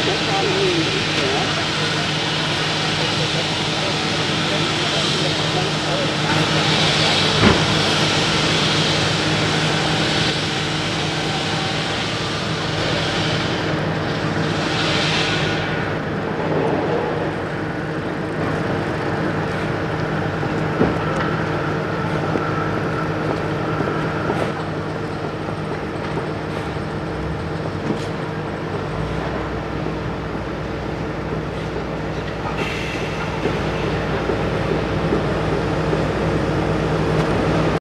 Obrigada.